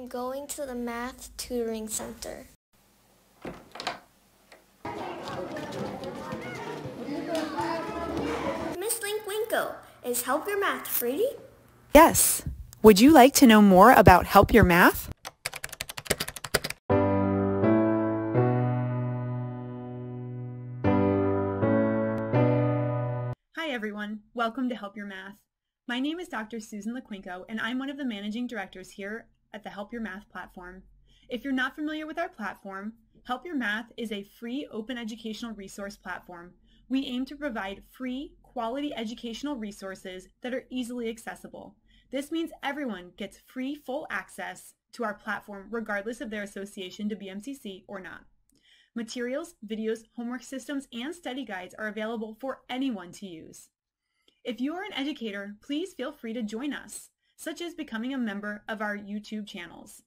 I'm going to the Math Tutoring Center. Miss Licwinko, is Help Your Math free? Yes. Would you like to know more about Help Your Math? Hi everyone, welcome to Help Your Math. My name is Dr. Susan Licwinko and I'm one of the managing directors here at the Help Your Math platform. If you're not familiar with our platform, Help Your Math is a free open educational resource platform. We aim to provide free, quality educational resources that are easily accessible. This means everyone gets free full access to our platform regardless of their association to BMCC or not. Materials, videos, homework systems, and study guides are available for anyone to use. If you are an educator, please feel free to join us, such as becoming a member of our YouTube channels.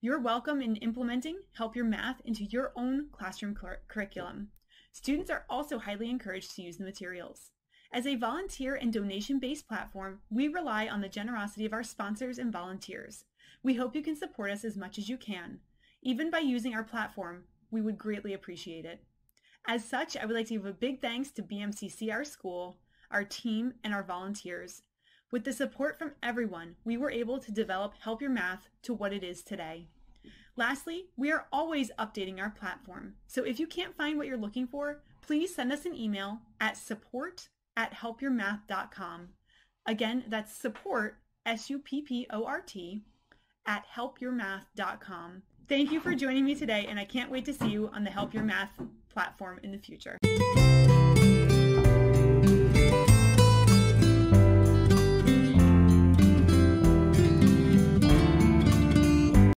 You're welcome in implementing Help Your Math into your own classroom cur curriculum. Students are also highly encouraged to use the materials. As a volunteer and donation-based platform, we rely on the generosity of our sponsors and volunteers. We hope you can support us as much as you can. Even by using our platform, we would greatly appreciate it. As such, I would like to give a big thanks to BMCC, our school, our team, and our volunteers. With the support from everyone, we were able to develop Help Your Math to what it is today. Lastly, we are always updating our platform. So if you can't find what you're looking for, please send us an email at support at helpyourmath.com. Again, that's support, S-U-P-P-O-R-T, at helpyourmath.com. Thank you for joining me today, and I can't wait to see you on the Help Your Math platform in the future.